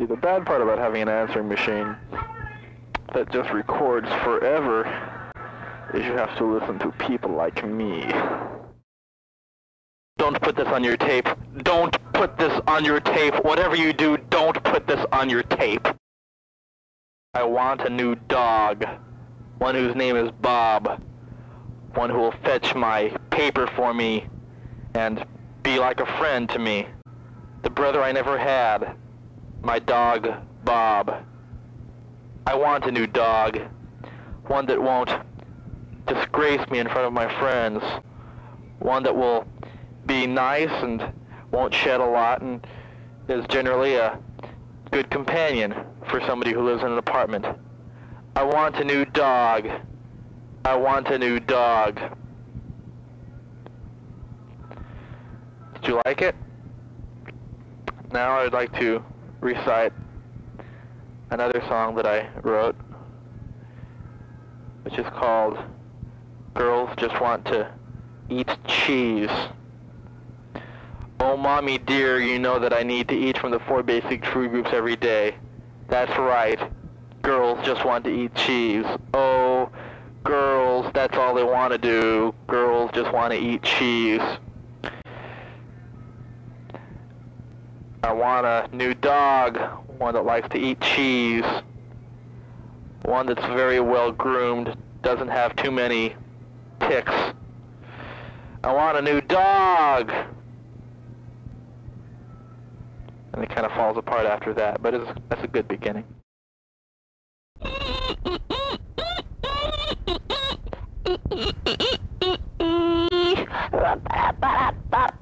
See, the bad part about having an answering machine that just records forever is you have to listen to people like me. Don't put this on your tape. Don't put this on your tape. Whatever you do, don't put this on your tape. I want a new dog. One whose name is Bob. One who will fetch my paper for me and be like a friend to me. The brother I never had. My dog, Bob. I want a new dog. One that won't disgrace me in front of my friends. One that will be nice and won't shed a lot and is generally a good companion for somebody who lives in an apartment. I want a new dog. I want a new dog. Did you like it? Now I'd like to recite another song that I wrote, which is called Girls Just Want to Eat Cheese. Oh, mommy dear, you know that I need to eat from the four basic food groups every day. That's right. Girls just want to eat cheese. Oh, girls, that's all they want to do. Girls just want to eat cheese. I want a new dog, one that likes to eat cheese, one that's very well groomed, doesn't have too many ticks. I want a new dog! And it kind of falls apart after that, but it's, that's a good beginning.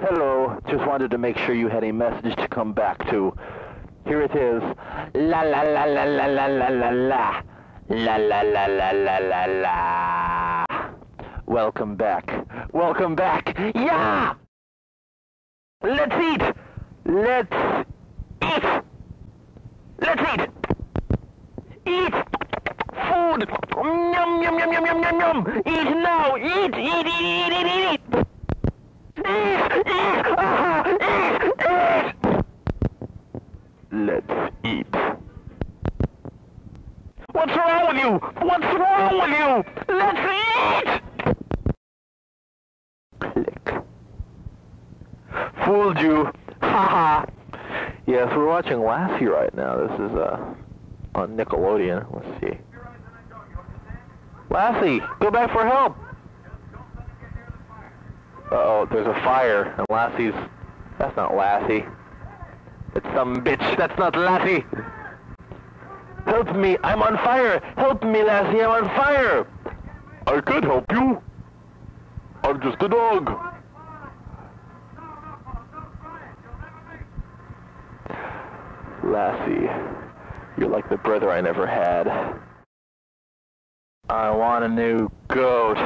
Hello, just wanted to make sure you had a message to come back to. Here it is. La la la la la la la la la. La la la la la la la. Welcome back. Welcome back. Yeah! Let's eat! Let's eat! Let's eat! Eat! Food! Yum, yum, yum! Eat now! Eat, eat, eat, eat, eat, eat, eat! Eat, eat, eat, eat! Let's eat. What's wrong with you? What's wrong with you? Let's eat! Click. Fooled you. Haha. yes, we're watching Lassie right now. This is uh on Nickelodeon. Let's see. Lassie, go back for help. Uh oh, there's a fire, and Lassie's. That's not Lassie. It's some bitch. That's not Lassie. Help me, I'm on fire. Help me, Lassie, I'm on fire. I could help you. I'm just a dog. Lassie, you're like the brother I never had. I want a new goat.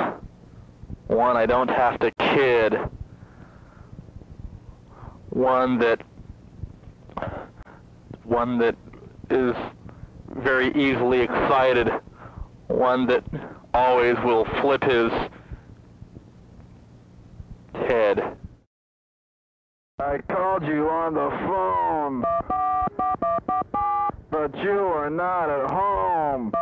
One I don't have to kid. One that one that is very easily excited. One that always will flip his head. I called you on the phone, but you are not at home.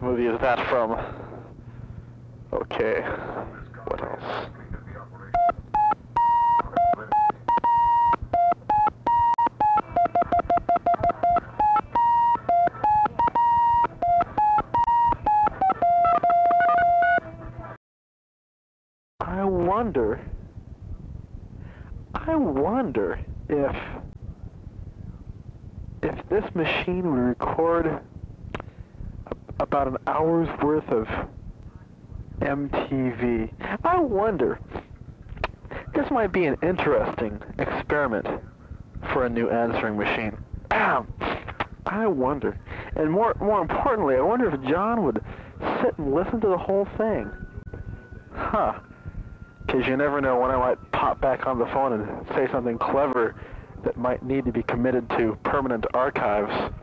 Movie is that from? Okay. What else? I wonder. I wonder if if this machine would record about an hour's worth of MTV. I wonder. This might be an interesting experiment for a new answering machine. I wonder, and more more importantly, I wonder if John would sit and listen to the whole thing. Huh. Because you never know when I might pop back on the phone and say something clever that might need to be committed to permanent archives.